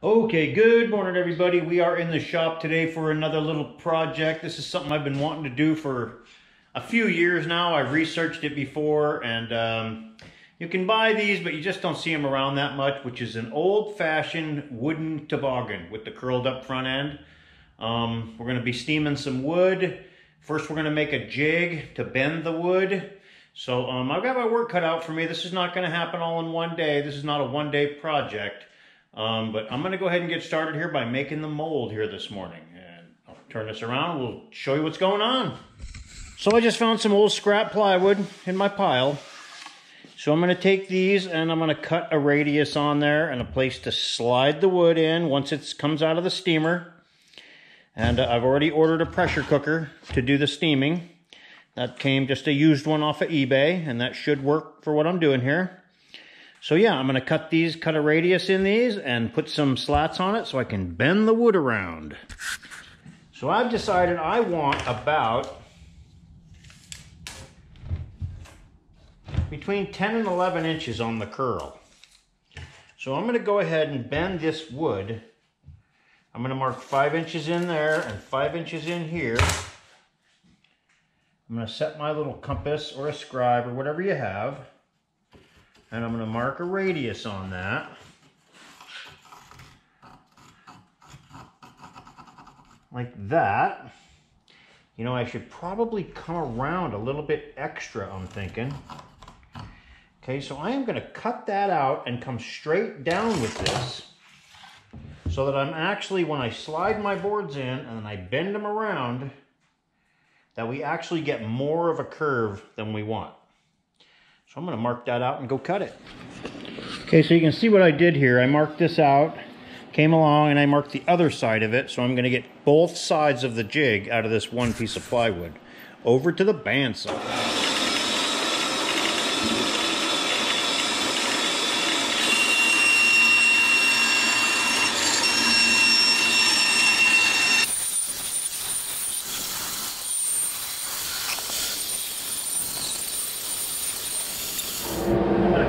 Okay, good morning everybody. We are in the shop today for another little project. This is something I've been wanting to do for a few years now. I've researched it before and um, you can buy these, but you just don't see them around that much, which is an old-fashioned wooden toboggan with the curled up front end. Um, we're gonna be steaming some wood. First, we're gonna make a jig to bend the wood. So um, I've got my work cut out for me. This is not gonna happen all in one day. This is not a one-day project. Um, but I'm gonna go ahead and get started here by making the mold here this morning. And I'll turn this around, we'll show you what's going on. So I just found some old scrap plywood in my pile. So I'm gonna take these and I'm gonna cut a radius on there and a place to slide the wood in once it comes out of the steamer. And uh, I've already ordered a pressure cooker to do the steaming. That came just a used one off of eBay and that should work for what I'm doing here. So yeah, I'm gonna cut these, cut a radius in these and put some slats on it so I can bend the wood around. So I've decided I want about between 10 and 11 inches on the curl. So I'm gonna go ahead and bend this wood. I'm gonna mark five inches in there and five inches in here. I'm gonna set my little compass or a scribe or whatever you have. And I'm going to mark a radius on that. Like that. You know, I should probably come around a little bit extra, I'm thinking. Okay, so I am going to cut that out and come straight down with this so that I'm actually, when I slide my boards in and then I bend them around, that we actually get more of a curve than we want. So I'm to mark that out and go cut it. Okay, so you can see what I did here. I marked this out, came along, and I marked the other side of it. So I'm to get both sides of the jig out of this one piece of plywood over to the bandsaw.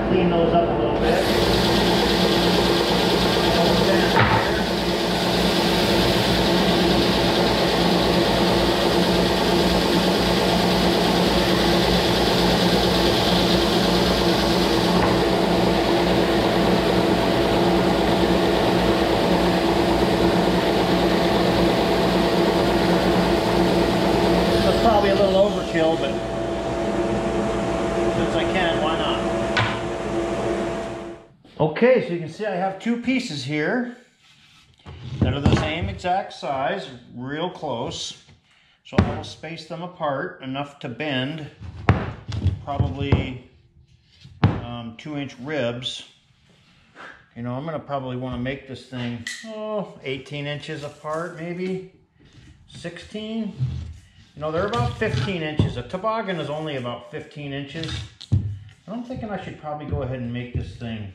clean those up a little bit. That's probably a little overkill, but since I can, why not? Okay, so you can see I have two pieces here that are the same exact size, real close. So I will space them apart enough to bend probably um, two inch ribs. You know, I'm gonna probably wanna make this thing, oh, 18 inches apart maybe, 16. You know, they're about 15 inches. A toboggan is only about 15 inches. I'm thinking I should probably go ahead and make this thing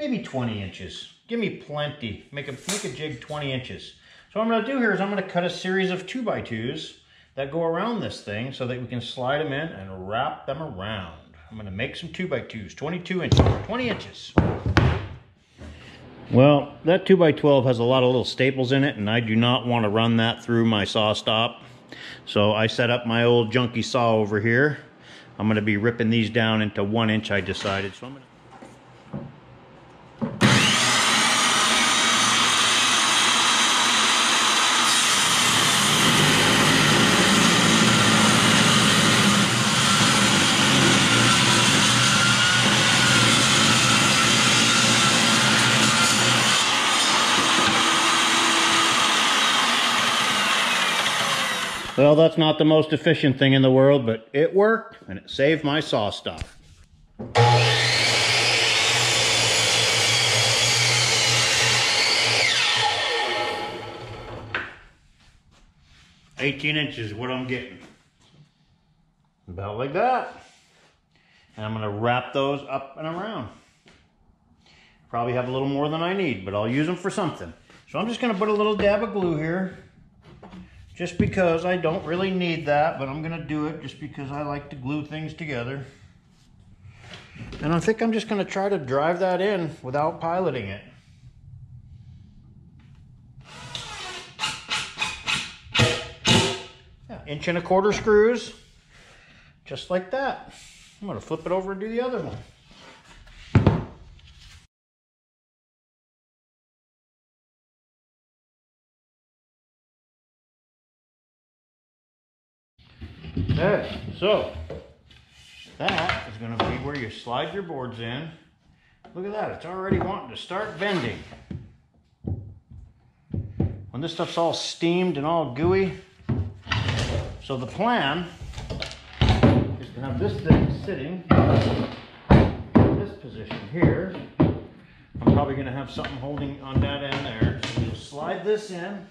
maybe 20 inches. Give me plenty. Make a, make a jig 20 inches. So what I'm gonna do here is I'm gonna cut a series of two by twos that go around this thing so that we can slide them in and wrap them around. I'm gonna make some two by twos, 22 inches, 20 inches. Well, that 2 by 12 has a lot of little staples in it, and I do not want to run that through my SawStop. So I set up my old junky saw over here. I'm going to be ripping these down into one inch, I decided. So I'm going to 'Well, that's not the most efficient thing in the world, but it worked and it saved my SawStop. Eighteen inches what I'm getting. About like that. And I'm gonna wrap those up and around. Probably have a little more than I need, but I'll use them for something. So I'm just gonna put a little dab of glue here just because I don't really need that, but I'm gonna do it just because I like to glue things together. And I think I'm just gonna try to drive that in without piloting it. Yeah, inch and a quarter screws, just like that. I'm gonna flip it over and do the other one. Okay, so that is going to be where you slide your boards in. Look at that, it's already wanting to start bending. When this stuff's all steamed and all gooey. So the plan is to have this thing sitting in this position here. I'm probably going to have something holding on that end there. So you'll slide this in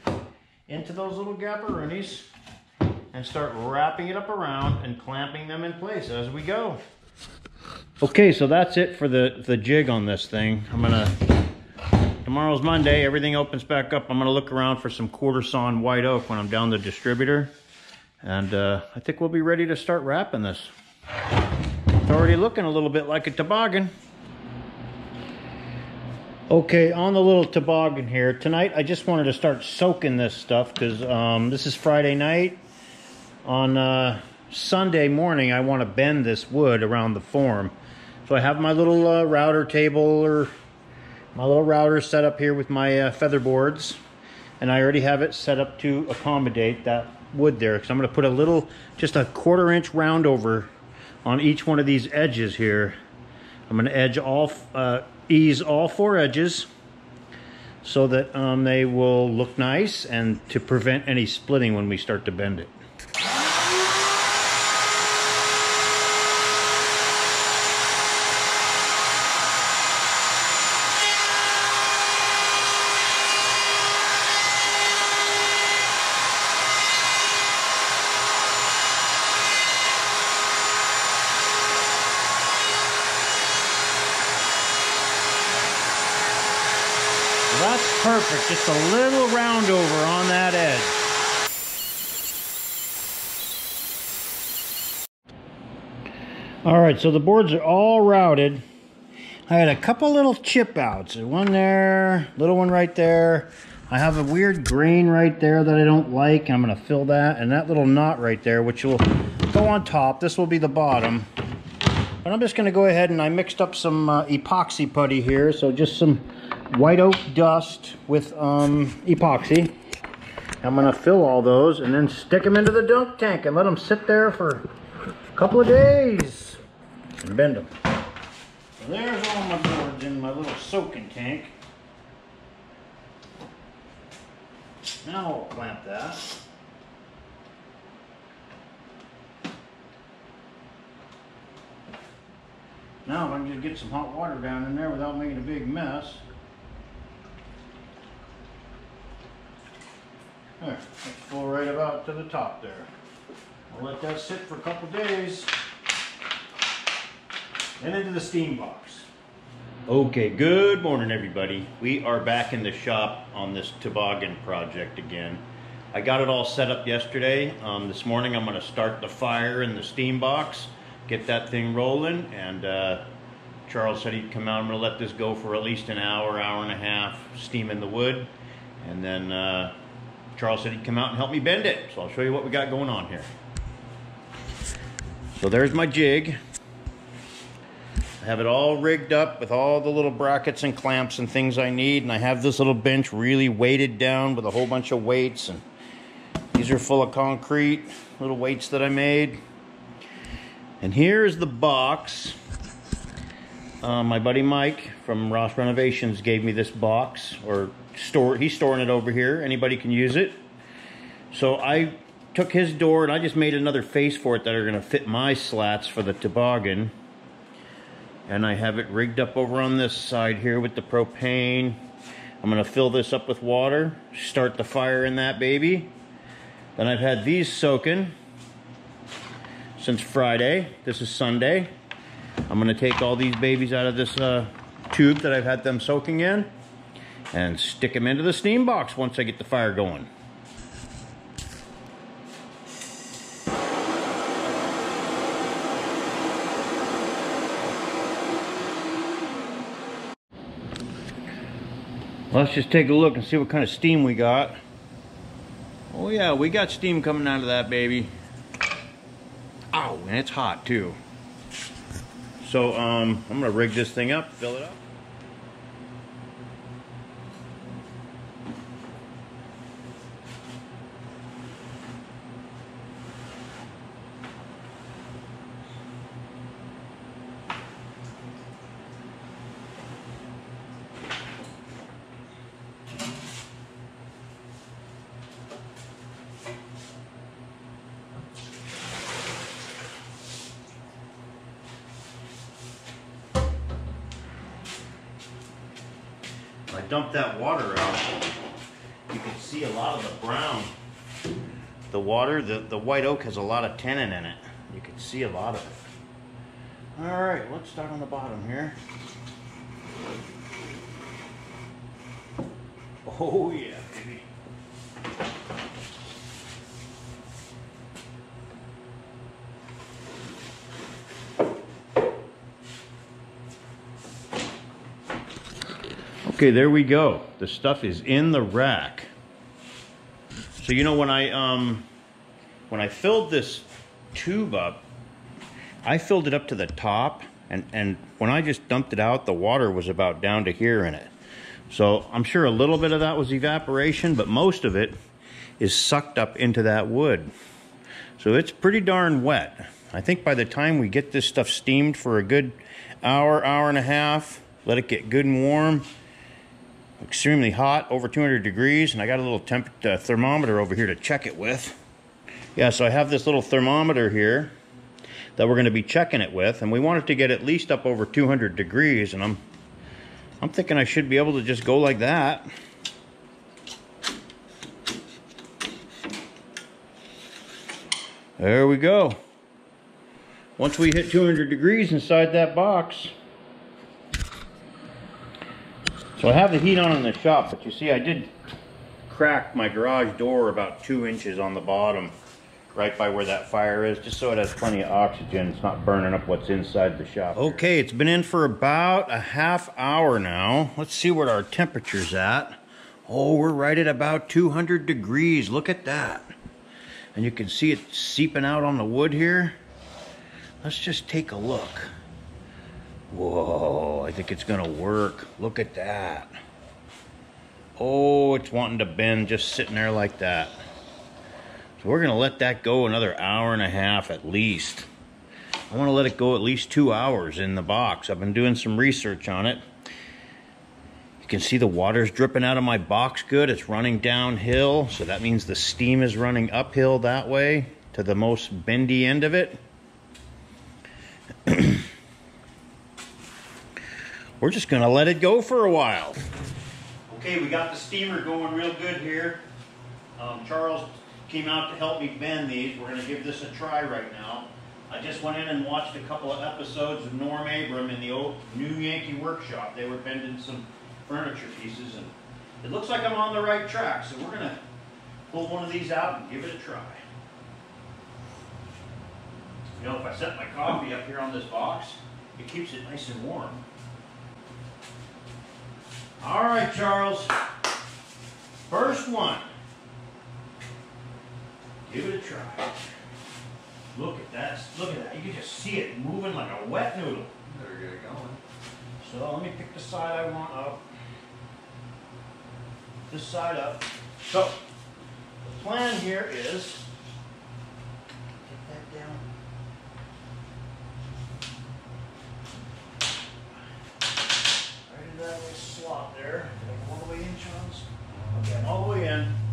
into those little gapperoonies and start wrapping it up around and clamping them in place as we go. Okay, so that's it for the, the jig on this thing. I'm gonna, tomorrow's Monday, everything opens back up. I'm gonna look around for some quarter sawn white oak when I'm down the distributor. And uh, I think we'll be ready to start wrapping this. It's already looking a little bit like a toboggan. Okay, on the little toboggan here, tonight I just wanted to start soaking this stuff because um, this is Friday night on uh, Sunday morning, I want to bend this wood around the form. So I have my little uh, router table or my little router set up here with my uh, feather boards. And I already have it set up to accommodate that wood there. Because I'm going to put a little, just a quarter inch round over on each one of these edges here. I'm going to edge all, uh, ease all four edges so that um, they will look nice and to prevent any splitting when we start to bend it. That's perfect. Just a little round over on that edge. All right, so the boards are all routed. I had a couple little chip outs. One there, little one right there. I have a weird grain right there that I don't like. I'm gonna fill that. And that little knot right there, which will go on top. This will be the bottom. But I'm just gonna go ahead and I mixed up some uh, epoxy putty here. So just some white oak dust with um, epoxy. I'm gonna fill all those and then stick them into the dunk tank and let them sit there for a couple of days and bend them. So there's all my boards in my little soaking tank. Now I'll clamp that. Now I can just get some hot water down in there without making a big mess. There, let's flow right about to the top there. I'll let that sit for a couple days. And into the steam box. Okay, good morning everybody. We are back in the shop on this toboggan project again. I got it all set up yesterday. Um, this morning I'm gonna start the fire in the steam box, get that thing rolling, and uh, Charles said he'd come out. I'm gonna let this go for at least an hour, hour and a half, steaming the wood, and then uh, Charles said he'd come out and help me bend it. So I'll show you what we got going on here. So there's my jig. I have it all rigged up with all the little brackets and clamps and things I need. And I have this little bench really weighted down with a whole bunch of weights. And these are full of concrete, little weights that I made. And here's the box. Uh, my buddy Mike from Ross Renovations gave me this box, or store. He's storing it over here. Anybody can use it. So I took his door and I just made another face for it that are going to fit my slats for the toboggan. And I have it rigged up over on this side here with the propane. I'm to fill this up with water, start the fire in that baby. Then I've had these soaking since Friday. This is Sunday. I'm to take all these babies out of this uh, tube that I've had them soaking in and stick them into the steam box once I get the fire going. Let's just take a look and see what kind of steam we got. Oh yeah, we got steam coming out of that baby. Oh, and it's hot too. So um, I'm gonna rig this thing up, fill it up. I dumped that water out, you can see a lot of the brown. The water, the, the white oak has a lot of tannin in it. You can see a lot of it. All right, let's start on the bottom here. Oh yeah, Okay, there we go. The stuff is in the rack. So you know when I um when I filled this tube up, I filled it up to the top and and when I just dumped it out, the water was about down to here in it. So I'm sure a little bit of that was evaporation, but most of it is sucked up into that wood. So it's pretty darn wet. I think by the time we get this stuff steamed for a good hour, hour and a half, let it get good and warm, extremely hot, over 200 degrees, and I got a little temp uh, thermometer over here to check it with. Yeah, so I have this little thermometer here that we're going to be checking it with, and we want it to get at least up over 200 degrees, and I'm I'm thinking I should be able to just go like that. There we go. Once we hit 200 degrees inside that box, so I have the heat on in the shop, but you see I did crack my garage door about two inches on the bottom, right by where that fire is, just so it has plenty of oxygen. It's not burning up what's inside the shop. Okay, here. it's been in for about a half hour now. Let's see what our temperature's at. Oh, we're right at about 200 degrees. Look at that. And you can see it seeping out on the wood here. Let's just take a look. Whoa, I think it's gonna work. Look at that. Oh, it's wanting to bend just sitting there like that. So we're gonna let that go another hour and a half at least. I wanna let it go at least two hours in the box. I've been doing some research on it. You can see the water's dripping out of my box good. It's running downhill, so that means the steam is running uphill that way to the most bendy end of it. we're just gonna let it go for a while. Okay, we got the steamer going real good here. Um, Charles came out to help me bend these. We're gonna give this a try right now. I just went in and watched a couple of episodes of Norm Abram in the old New Yankee Workshop. They were bending some furniture pieces and it looks like I'm on the right track. So we're gonna pull one of these out and give it a try. You know, if I set my coffee up here on this box, it keeps it nice and warm. All right, Charles. First one. Give it a try. Look at that. Look at that. You can just see it moving like a wet noodle. Better get it going. So let me pick the side I want up. This side up. So the plan here is take that down. Right into that little slot there. I all the way in, Charles? Okay, all the way in.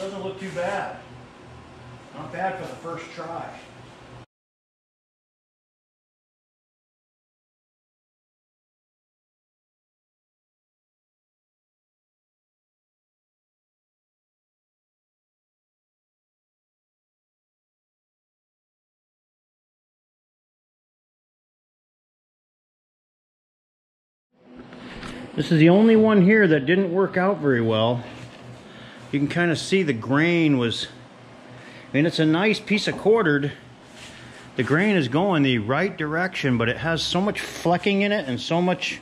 Doesn't look too bad. Not bad for the first try. This is the only one here that didn't work out very well. You can kind of see the grain was, I mean, it's a nice piece of quartered. The grain is going the right direction, but it has so much flecking in it and so much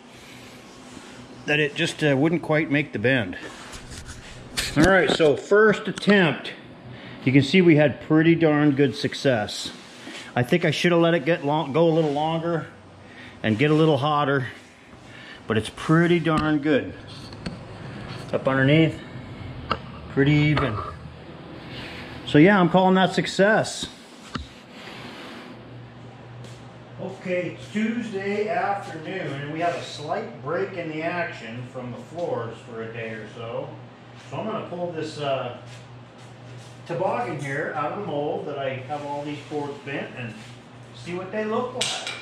that it just uh, wouldn't quite make the bend. All right, so first attempt, you can see we had pretty darn good success. I think I should have let it get long, go a little longer and get a little hotter, but it's pretty darn good. Up underneath, pretty even. So yeah, I'm calling that success. Okay, it's Tuesday afternoon, and we have a slight break in the action from the floors for a day or so. So I'm going to pull this uh, toboggan here out of the mold that I have all these boards bent and see what they look like.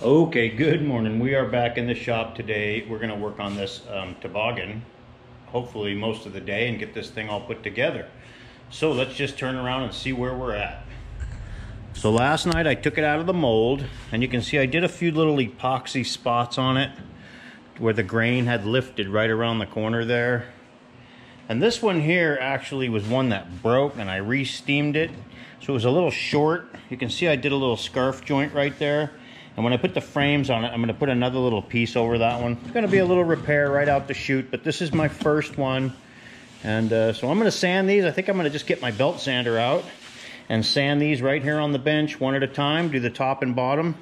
Okay, good morning. We are back in the shop today. We're going to work on this um, toboggan, hopefully most of the day, and get this thing all put together. So let's just turn around and see where we're at. So last night I took it out of the mold, and you can see I did a few little epoxy spots on it where the grain had lifted right around the corner there. And this one here actually was one that broke, and I re-steamed it. So it was a little short. You can see I did a little scarf joint right there. And when I put the frames on it, I'm going to put another little piece over that one. It's going to be a little repair right out the chute, but this is my first one. And uh, so I'm going to sand these. I think I'm going to just get my belt sander out and sand these right here on the bench one at a time. Do the top and bottom.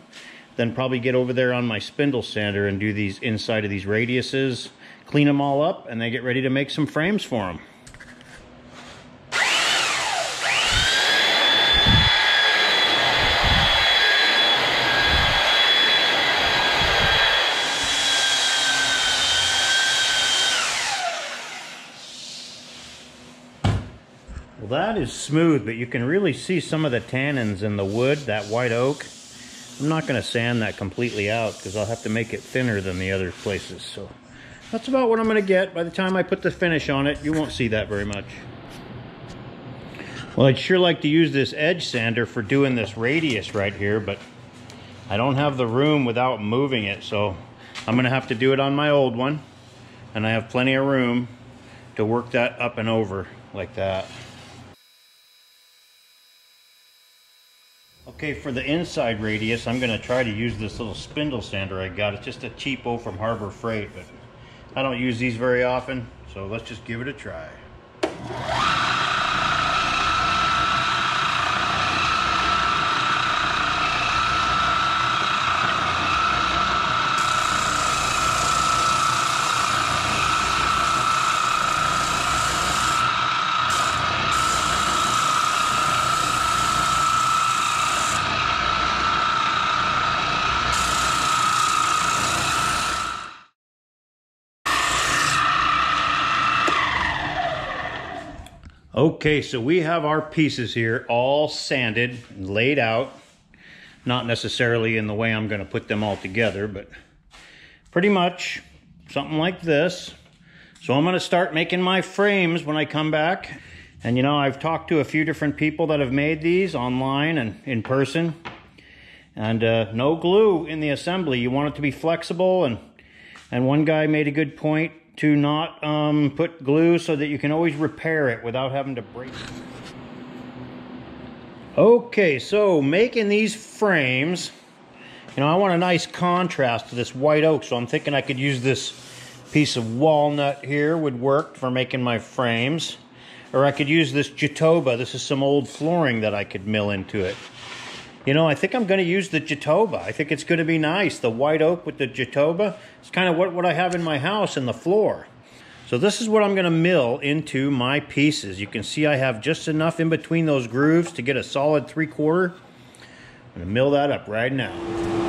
Then probably get over there on my spindle sander and do these inside of these radiuses. Clean them all up and then get ready to make some frames for them. Well, that is smooth, but you can really see some of the tannins in the wood, that white oak. I'm not going to sand that completely out because I'll have to make it thinner than the other places. So that's about what I'm going to get. By the time I put the finish on it, you won't see that very much. Well, I'd sure like to use this edge sander for doing this radius right here, but I don't have the room without moving it. So I'm going to have to do it on my old one. And I have plenty of room to work that up and over like that. Okay, for the inside radius, I'm gonna try to use this little spindle sander I got. It's just a cheapo from Harbor Freight, but I don't use these very often, so let's just give it a try. Okay, so we have our pieces here all sanded and laid out. Not necessarily in the way I'm going to put them all together, but pretty much something like this. So I'm going to start making my frames when I come back. And you know, I've talked to a few different people that have made these online and in person. And uh, no glue in the assembly. You want it to be flexible. And, and one guy made a good point to not um, put glue so that you can always repair it without having to break. Okay, so making these frames, you know, I want a nice contrast to this white oak, so I'm thinking I could use this piece of walnut here would work for making my frames. Or I could use this Jatoba. This is some old flooring that I could mill into it. You know, I think I'm going to use the Jatoba. I think it's going to be nice. The white oak with the Jatoba. It's kind of what, what I have in my house in the floor. So this is what I'm going to mill into my pieces. You can see I have just enough in between those grooves to get a solid three quarter. I'm going to mill that up right now.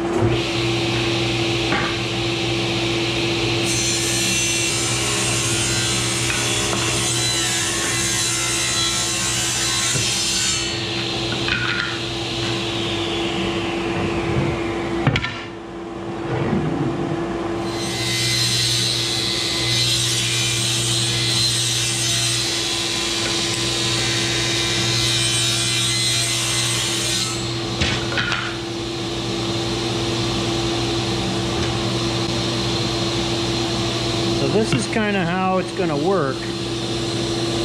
Going to work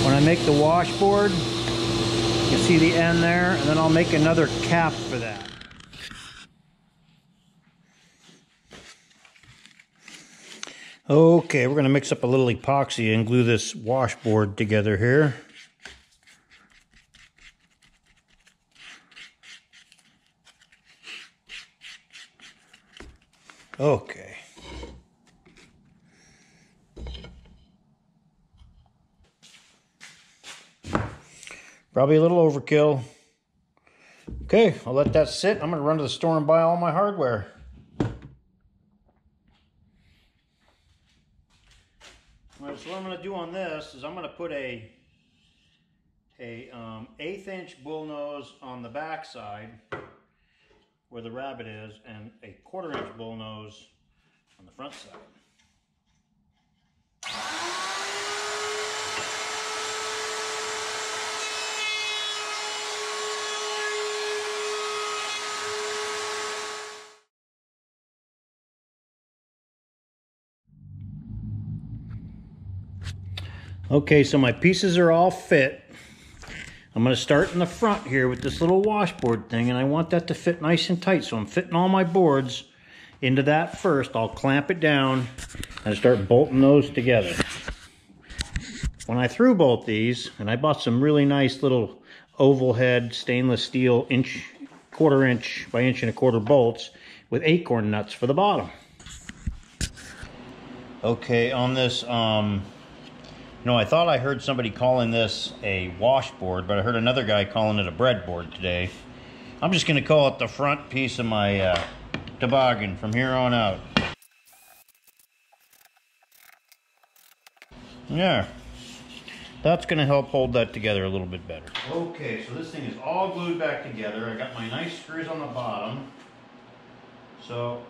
when I make the washboard. You see the end there, and then I'll make another cap for that. Okay, we're going to mix up a little epoxy and glue this washboard together here. Okay. Probably a little overkill. Okay, I'll let that sit. I'm going to run to the store and buy all my hardware. So what I'm going to do on this is I'm going to put a a um, eighth inch bullnose on the back side where the rabbet is and a quarter inch bullnose on the front side. Okay, so my pieces are all fit. I'm going to start in the front here with this little washboard thing, and I want that to fit nice and tight. So I'm fitting all my boards into that first. I'll clamp it down and start bolting those together. When I through bolt these, and I bought some really nice little oval head stainless steel inch, quarter inch by inch and a quarter bolts with acorn nuts for the bottom. Okay, on this um, you know, I thought I heard somebody calling this a washboard, but I heard another guy calling it a breadboard today. I'm just going to call it the front piece of my uh, toboggan from here on out. Yeah, that's going to help hold that together a little bit better. Okay, so this thing is all glued back together. I got my nice screws on the bottom. So,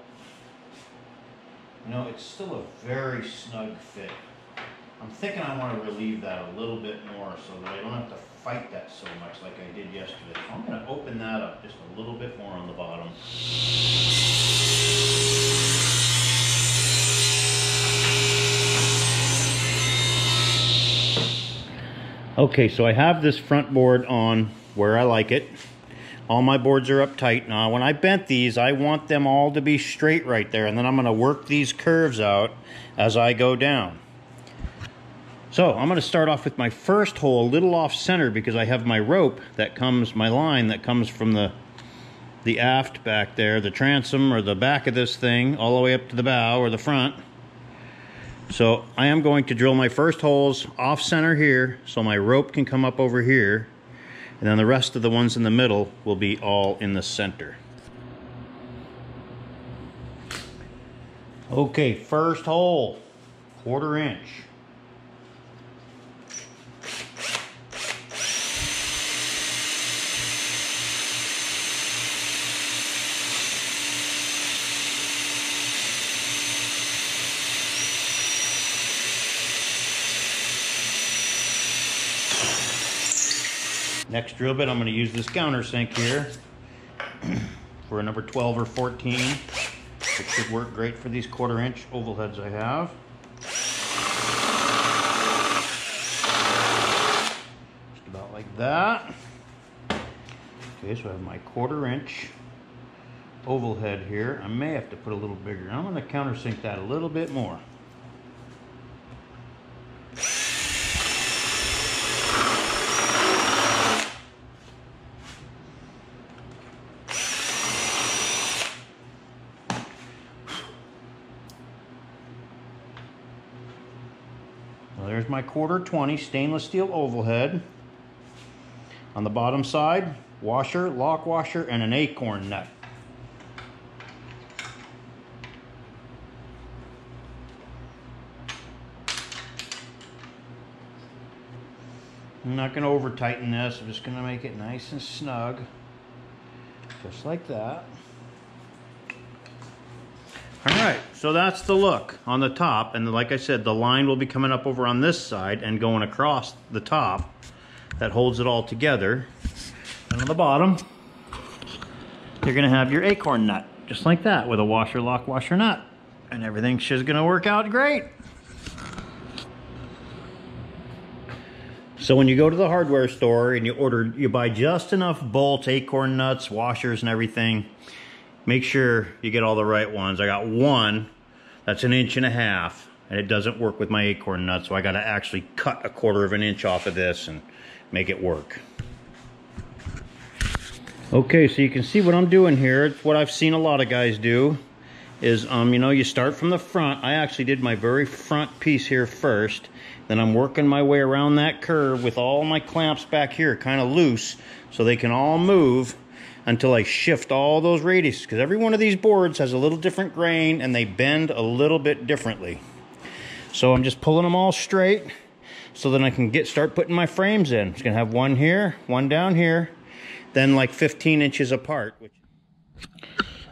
you know, it's still a very snug fit. I'm thinking I want to relieve that a little bit more so that I don't have to fight that so much like I did yesterday. So I'm going to open that up just a little bit more on the bottom. Okay, so I have this front board on where I like it. All my boards are up tight. Now, when I bent these, I want them all to be straight right there, and then I'm going to work these curves out as I go down. So I'm going to start off with my first hole a little off center because I have my rope that comes, my line that comes from the the aft back there, the transom or the back of this thing all the way up to the bow or the front. So I am going to drill my first holes off center here so my rope can come up over here and then the rest of the ones in the middle will be all in the center. Okay, first hole, quarter inch. Next drill bit, I'm going to use this countersink here for a number 12 or 14. It should work great for these quarter inch oval heads I have. Just about like that. Okay, so I have my quarter inch oval head here. I may have to put a little bigger. I'm going to countersink that a little bit more. there's my quarter 20 stainless steel oval head. On the bottom side, washer, lock washer, and an acorn nut. I'm not going to over tighten this, I'm just going to make it nice and snug, just like that. All right, so that's the look on the top. And like I said, the line will be coming up over on this side and going across the top that holds it all together. And on the bottom, you're gonna have your acorn nut, just like that, with a washer lock, washer nut. And everything she's gonna work out great. So when you go to the hardware store and you order, you buy just enough bolts, acorn nuts, washers and everything, make sure you get all the right ones. I got one that's an inch and a half and it doesn't work with my acorn nut, so I gotta actually cut a quarter of an inch off of this and make it work. Okay, so you can see what I'm doing here. It's what I've seen a lot of guys do is, um, you know, you start from the front. I actually did my very front piece here first. Then I'm working my way around that curve with all my clamps back here kind of loose so they can all move until I shift all those radiuses because every one of these boards has a little different grain and they bend a little bit differently. So I'm just pulling them all straight so then I can get start putting my frames in. I'm gonna have one here, one down here, then like 15 inches apart.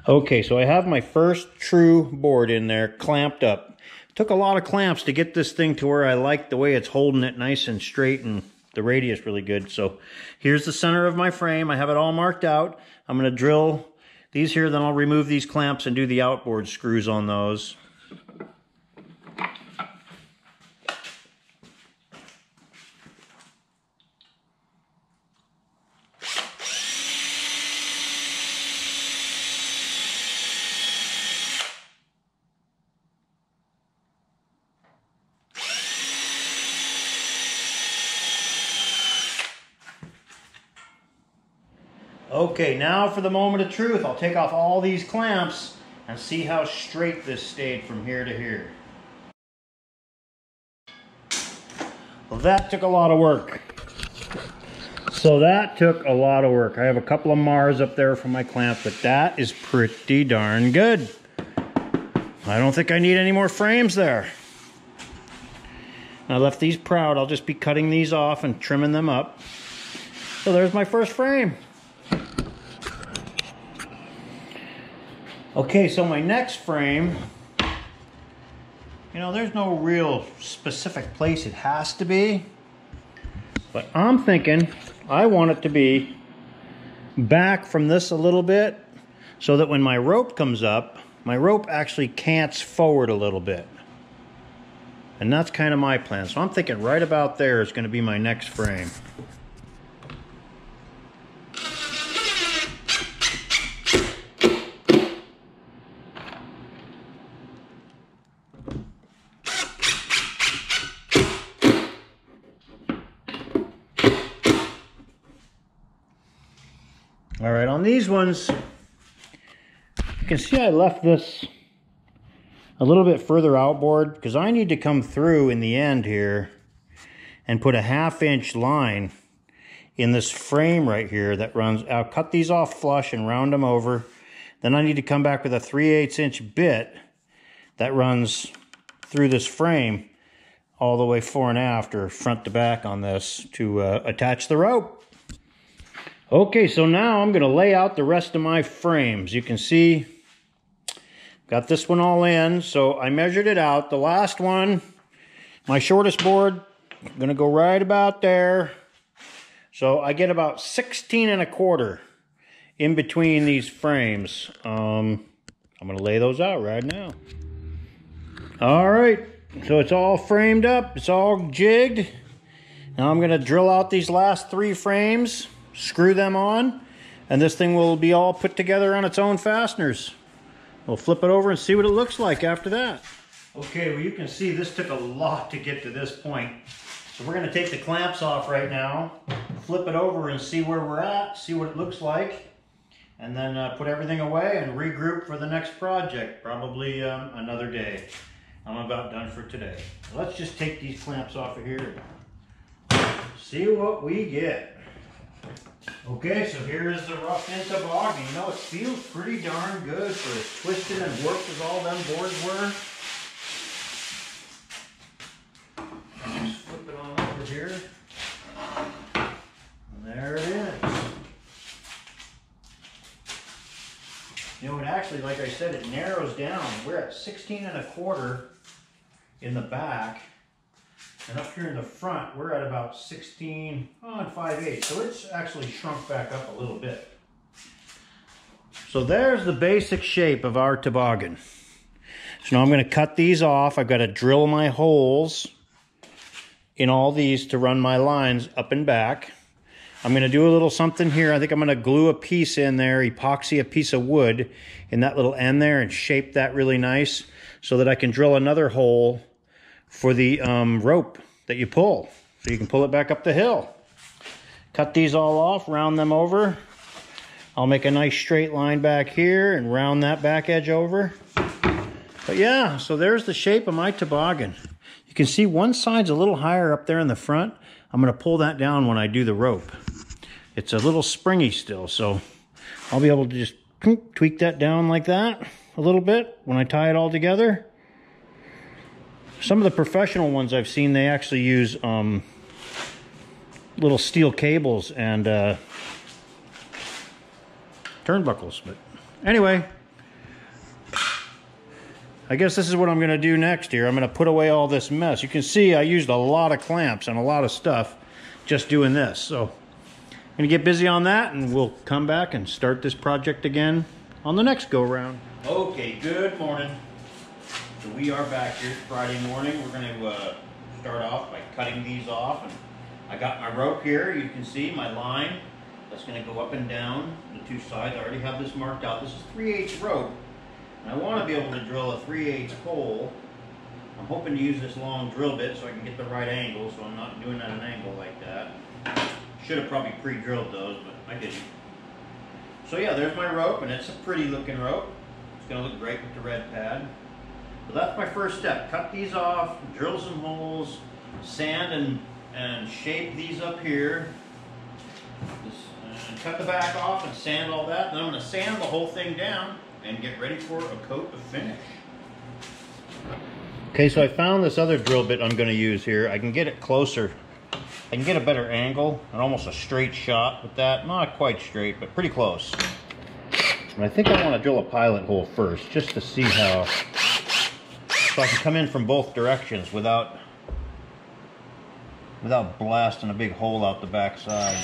Okay, so I have my first true board in there clamped up. Took a lot of clamps to get this thing to where I like the way it's holding it nice and straight and the radius really good. So here's the center of my frame. I have it all marked out. I'm going to drill these here, then I'll remove these clamps and do the outboard screws on those. Okay, now for the moment of truth. I'll take off all these clamps and see how straight this stayed from here to here. Well, that took a lot of work. So that took a lot of work. I have a couple of Mars up there for my clamp, but that is pretty darn good. I don't think I need any more frames there. I left these proud. I'll just be cutting these off and trimming them up. So there's my first frame. Okay, so my next frame, you know, there's no real specific place it has to be, but I'm thinking I want it to be back from this a little bit so that when my rope comes up, my rope actually cants forward a little bit. And that's kind of my plan. So I'm thinking right about there is going to be my next frame. All right, on these ones, you can see I left this a little bit further outboard because I need to come through in the end here and put a half inch line in this frame right here that runs, I'll cut these off flush and round them over. Then I need to come back with a 3 8 inch bit that runs through this frame all the way fore and aft or front to back on this to uh, attach the rope. Okay, so now I'm going to lay out the rest of my frames. You can see, got this one all in. So I measured it out. The last one, my shortest board, going to go right about there. So I get about 16 and a quarter in between these frames. Um, I'm going to lay those out right now. All right, so it's all framed up. It's all jigged. Now I'm going to drill out these last three frames screw them on, and this thing will be all put together on its own fasteners. We'll flip it over and see what it looks like after that. Okay, well you can see this took a lot to get to this point. So we're gonna take the clamps off right now, flip it over and see where we're at, see what it looks like, and then uh, put everything away and regroup for the next project, probably um, another day. I'm about done for today. Let's just take these clamps off of here, see what we get. Okay, so here is the rough end toboggan. You know, it feels pretty darn good for as twisted and warped as all them boards were. Just flip it on over here. And there it is. You know, it actually, like I said, it narrows down. We're at 16 and a quarter in the back. And up here in the front, we're at about 16 oh, and 5 8 So it's actually shrunk back up a little bit. So there's the basic shape of our toboggan. So now I'm going to cut these off. I've got to drill my holes in all these to run my lines up and back. I'm going to do a little something here. I think I'm going to glue a piece in there, epoxy a piece of wood in that little end there and shape that really nice so that I can drill another hole for the um, rope that you pull. So you can pull it back up the hill. Cut these all off, round them over. I'll make a nice straight line back here and round that back edge over. But yeah, so there's the shape of my toboggan. You can see one side's a little higher up there in the front. I'm going to pull that down when I do the rope. It's a little springy still, so I'll be able to just tweak that down like that a little bit when I tie it all together. Some of the professional ones I've seen, they actually use um, little steel cables and uh, turnbuckles. But anyway, I guess this is what I'm going to do next here. I'm going to put away all this mess. You can see I used a lot of clamps and a lot of stuff just doing this. So I'm going to get busy on that and we'll come back and start this project again on the next go round. Okay, good morning. So we are back here Friday morning. We're going to uh, start off by cutting these off. And I got my rope here. You can see my line. That's going to go up and down the two sides. I already have this marked out. This is 3 8 rope. And I want to be able to drill a 3 8 hole. I'm hoping to use this long drill bit so I can get the right angle so I'm not doing at an angle like that. Should have probably pre-drilled those, but I didn't. So yeah, there's my rope, and it's a pretty looking rope. It's gonna look great with the red pad. So that's my first step. Cut these off, drill some holes, sand and, and shape these up here. Just, and cut the back off and sand all that. Then I'm gonna sand the whole thing down and get ready for a coat of finish. Okay, so I found this other drill bit I'm gonna use here. I can get it closer. I can get a better angle and almost a straight shot with that. Not quite straight, but pretty close. And I think I wanna drill a pilot hole first, just to see how so I can come in from both directions without without blasting a big hole out the backside.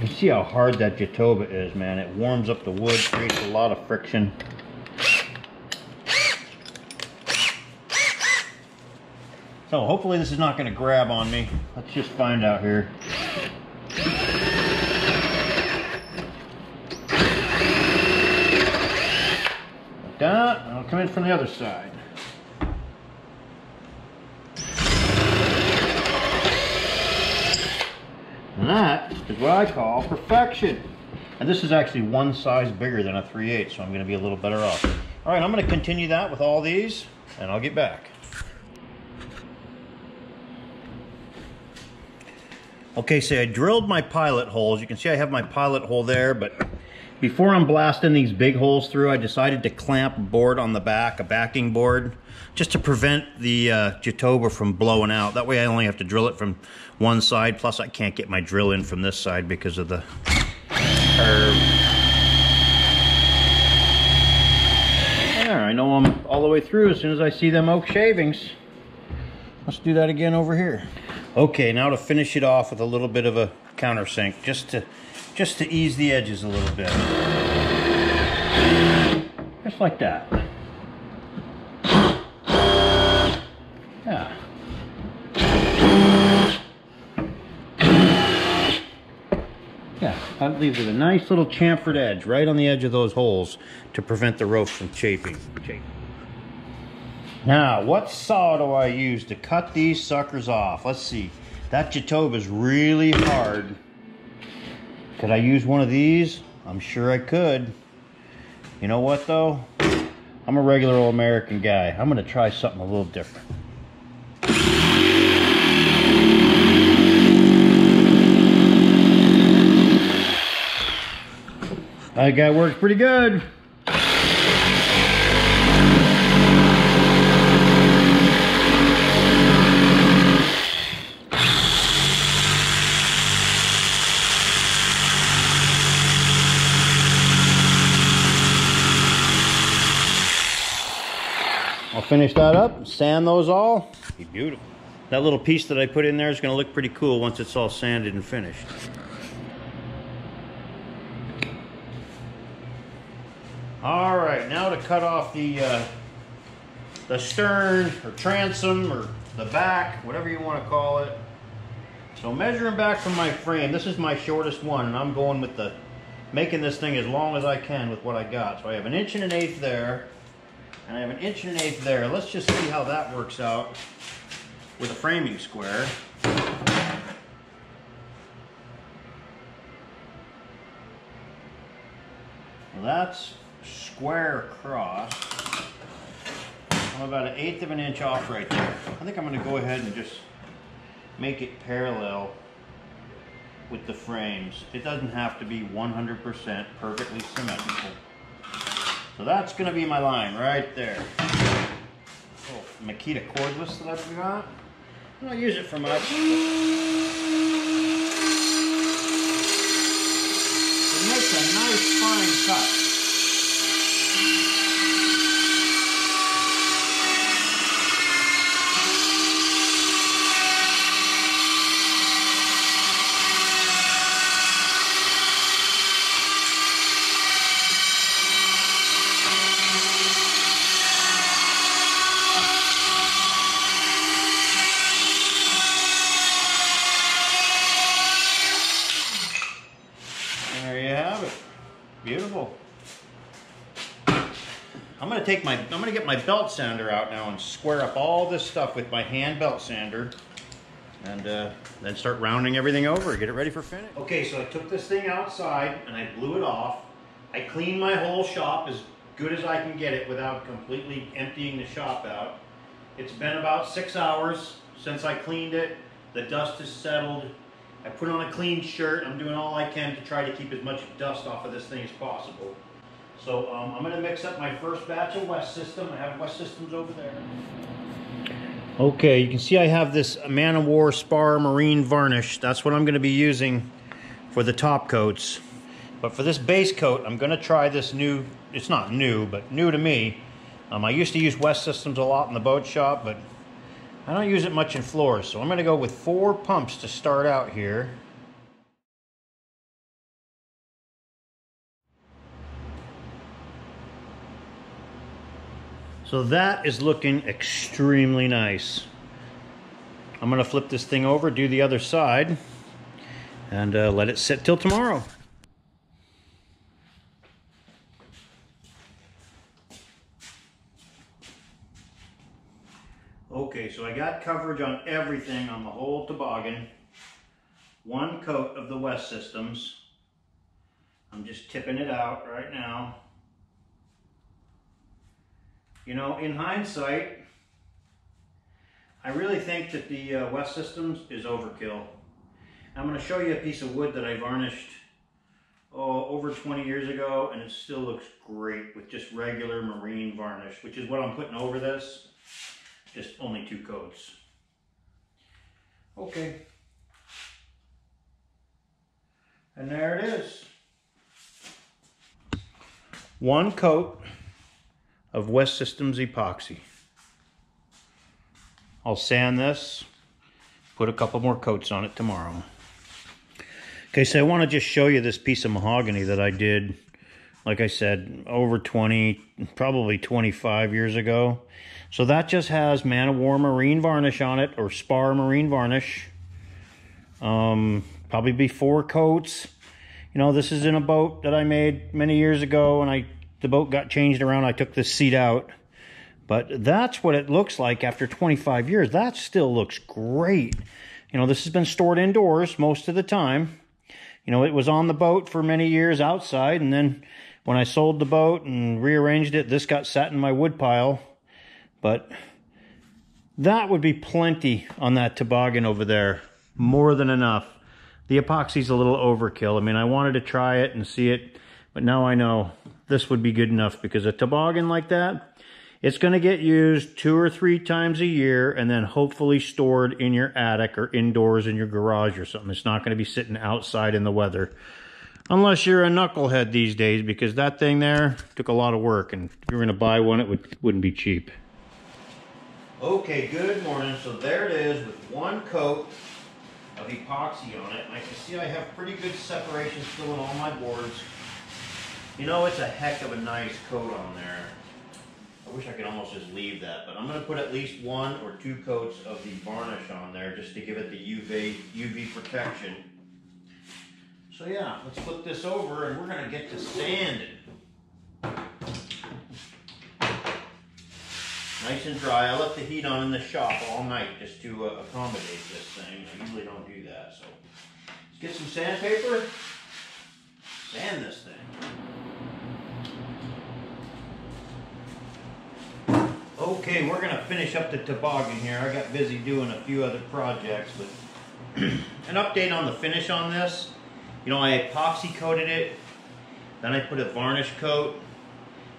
You see how hard that Jatoba is, man. It warms up the wood, creates a lot of friction. So hopefully this is not going to grab on me. Let's just find out here. Like that, I'll come in from the other side. And that is what I call perfection. And this is actually one size bigger than a 3 8 so I'm going to be a little better off. All right, I'm going to continue that with all these, and I'll get back. Okay, so I drilled my pilot holes. You can see I have my pilot hole there, but before I'm blasting these big holes through, I decided to clamp a board on the back, a backing board, just to prevent the uh, Jatoba from blowing out. That way I only have to drill it from one side, plus I can't get my drill in from this side because of the curve. There, I know I'm all the way through as soon as I see them oak shavings. Let's do that again over here. Okay, now to finish it off with a little bit of a countersink, just to just to ease the edges a little bit. Just like that. Yeah. Yeah, that leaves it a nice little chamfered edge right on the edge of those holes to prevent the rope from chafing. chafing. Now, what saw do I use to cut these suckers off? Let's see. That Jatoba is really hard. Could I use one of these? I'm sure I could. You know what though? I'm a regular old American guy. I'm gonna try something a little different. That guy works pretty good. finish that up, sand those all. Be beautiful. That little piece that I put in there is gonna look pretty cool once it's all sanded and finished. All right, now to cut off the uh, the stern or transom or the back, whatever you want to call it. So measuring back from my frame, this is my shortest one, and I'm going with the, making this thing as long as I can with what I got. So I have an inch and an eighth there and I have an inch and an eighth there. Let's just see how that works out with a framing square. That's square across. I'm about an eighth of an inch off right there. I think I'm gonna go ahead and just make it parallel with the frames. It doesn't have to be 100% perfectly symmetrical. So that's gonna be my line right there. Oh, Makita cordless that I've got. I don't use it for much. It makes a nice fine cut. Beautiful. I'm gonna take my, I'm gonna get my belt sander out now and square up all this stuff with my hand belt sander and uh, then start rounding everything over, get it ready for finish. Okay, so I took this thing outside and I blew it off. I cleaned my whole shop as good as I can get it without completely emptying the shop out. It's been about six hours since I cleaned it. The dust has settled. I put on a clean shirt. I'm doing all I can to try to keep as much dust off of this thing as possible. So um, I'm going to mix up my first batch of West System. I have West Systems over there. Okay, you can see I have this Man of War Spar Marine Varnish. That's what I'm going to be using for the top coats. But for this base coat, I'm going to try this new, it's not new, but new to me. Um, I used to use West Systems a lot in the boat shop, but I don't use it much in floors, so I'm going to go with four pumps to start out here. So that is looking extremely nice. I'm going to flip this thing over, do the other side, and uh, let it sit till tomorrow. Okay, so I got coverage on everything on the whole toboggan. One coat of the West Systems. I'm just tipping it out right now. You know, in hindsight, I really think that the uh, West Systems is overkill. I'm going to show you a piece of wood that I varnished oh, over 20 years ago, and it still looks great with just regular marine varnish, which is what I'm putting over this just only two coats. Okay. And there it is. One coat of West Systems epoxy. I'll sand this, put a couple more coats on it tomorrow. Okay, so I want to just show you this piece of mahogany that I did, like I said, over 20, probably 25 years ago. So that just has Man of War Marine Varnish on it, or Spar Marine Varnish. Um, probably be four coats. You know, this is in a boat that I made many years ago, and I the boat got changed around. I took this seat out. But that's what it looks like after 25 years. That still looks great. You know, this has been stored indoors most of the time. You know, it was on the boat for many years outside, and then when I sold the boat and rearranged it, this got sat in my wood pile but that would be plenty on that toboggan over there. More than enough. The epoxy's a little overkill. I mean, I wanted to try it and see it, but now I know this would be good enough because a toboggan like that, it's going to get used two or three times a year and then hopefully stored in your attic or indoors in your garage or something. It's not going to be sitting outside in the weather. Unless you're a knucklehead these days because that thing there took a lot of work and if you're going to buy one, it would, wouldn't be cheap. Okay, good morning. So there it is with one coat of epoxy on it. And I can see I have pretty good separation still in all my boards. You know, it's a heck of a nice coat on there. I wish I could almost just leave that, but I'm gonna put at least one or two coats of the varnish on there just to give it the UV, UV protection. So yeah, let's flip this over and we're gonna get to sanding. Nice and dry. I left the heat on in the shop all night just to uh, accommodate this thing. I usually don't do that, so. Let's get some sandpaper, sand this thing. Okay, we're gonna finish up the toboggan here. I got busy doing a few other projects, but an update on the finish on this. You know, I epoxy coated it, then I put a varnish coat.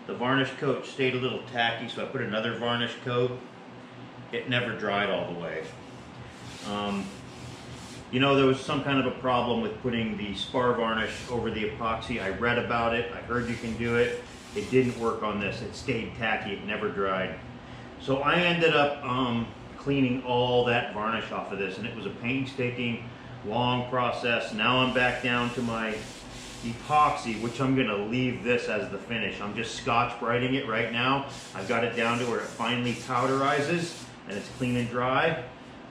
The varnish coat stayed a little tacky, so I put another varnish coat. It never dried all the way. Um, you know, there was some kind of a problem with putting the spar varnish over the epoxy. I read about it, I heard you can do it. It didn't work on this, it stayed tacky, it never dried. So I ended up um, cleaning all that varnish off of this and it was a painstaking, long process. Now I'm back down to my epoxy, which I'm gonna leave this as the finish. I'm just scotch brighting it right now. I've got it down to where it finally powderizes and it's clean and dry.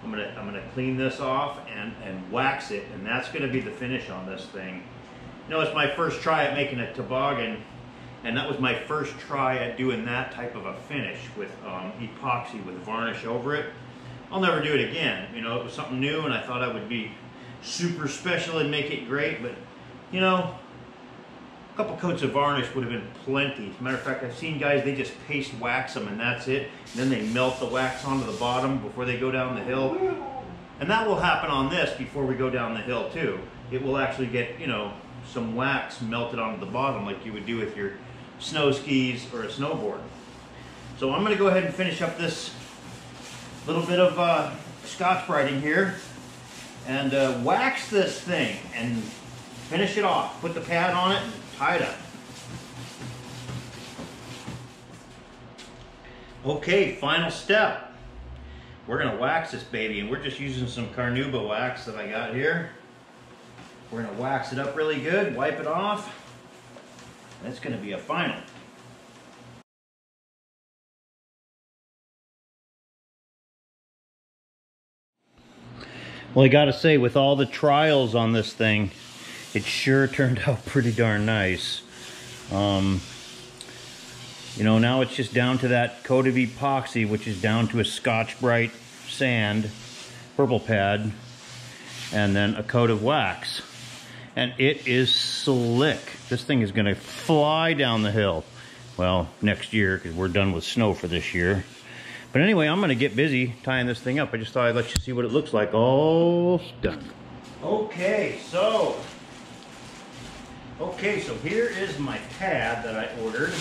I'm gonna, I'm gonna clean this off and, and wax it and that's gonna be the finish on this thing. You know, it's my first try at making a toboggan and that was my first try at doing that type of a finish with um, epoxy with varnish over it. I'll never do it again. You know, it was something new and I thought I would be super special and make it great, but you know, a couple coats of varnish would have been plenty. As a matter of fact, I've seen guys, they just paste wax them and that's it. And then they melt the wax onto the bottom before they go down the hill. And that will happen on this before we go down the hill too. It will actually get, you know, some wax melted onto the bottom like you would do with your snow skis or a snowboard. So I'm gonna go ahead and finish up this little bit of uh, scotch brighting here and uh, wax this thing and finish it off. Put the pad on it and tie it up. Okay, final step. We're gonna wax this baby and we're just using some Carnauba wax that I got here. We're gonna wax it up really good, wipe it off. That's going to be a final. Well, I got to say, with all the trials on this thing, it sure turned out pretty darn nice. Um, you know, now it's just down to that coat of epoxy, which is down to a Scotch-Brite sand, purple pad, and then a coat of wax and it is slick. This thing is gonna fly down the hill. Well, next year, because we're done with snow for this year. But anyway, I'm gonna get busy tying this thing up. I just thought I'd let you see what it looks like all done. Okay, so, okay, so here is my pad that I ordered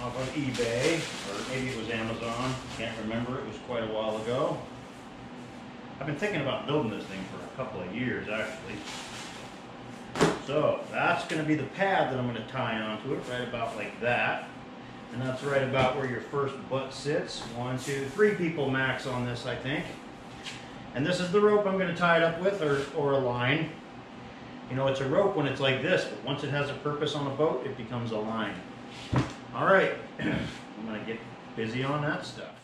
off of eBay, or maybe it was Amazon, can't remember, it was quite a while ago. I've been thinking about building this thing for a couple of years, actually. So that's going to be the pad that I'm going to tie onto it, right about like that. And that's right about where your first butt sits. One, two, three people max on this, I think. And this is the rope I'm going to tie it up with, or, or a line. You know, it's a rope when it's like this, but once it has a purpose on a boat, it becomes a line. All right, I'm going to get busy on that stuff.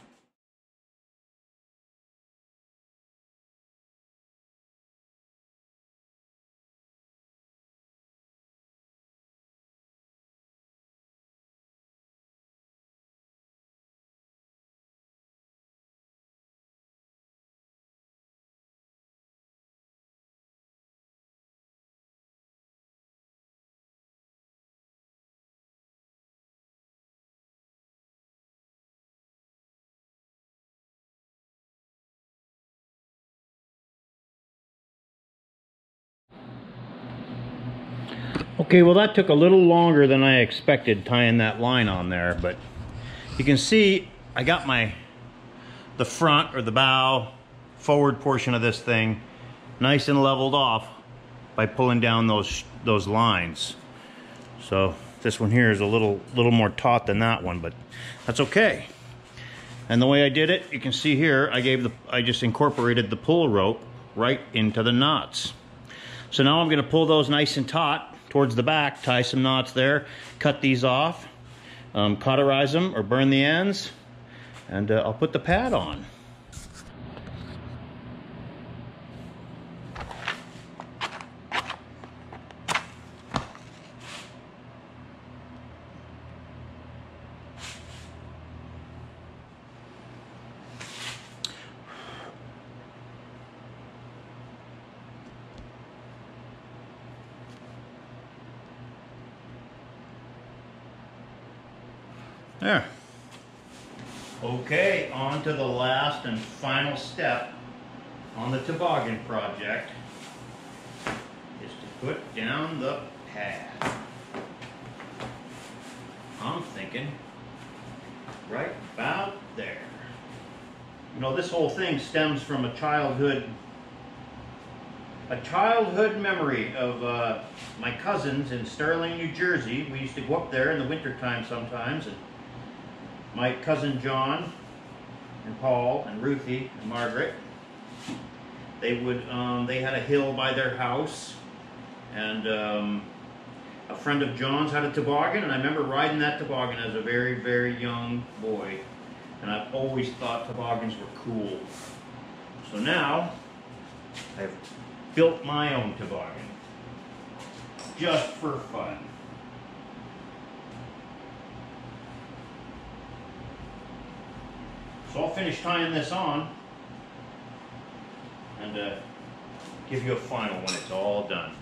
Okay, well that took a little longer than I expected tying that line on there, but you can see I got my, the front or the bow forward portion of this thing nice and leveled off by pulling down those, those lines. So this one here is a little, little more taut than that one, but that's okay. And the way I did it, you can see here, I gave the, I just incorporated the pull rope right into the knots. So now I'm gonna pull those nice and taut towards the back, tie some knots there, cut these off, um, cauterize them or burn the ends, and uh, I'll put the pad on. There. Okay, on to the last and final step on the toboggan project is to put down the pad. I'm thinking right about there. You know, this whole thing stems from a childhood a childhood memory of uh, my cousins in Stirling, New Jersey. We used to go up there in the wintertime sometimes and my cousin John and Paul and Ruthie and Margaret. They would, um, they had a hill by their house and um, a friend of John's had a toboggan and I remember riding that toboggan as a very, very young boy. And I've always thought toboggans were cool. So now, I've built my own toboggan. Just for fun. So I'll finish tying this on and uh, give you a final when it's all done.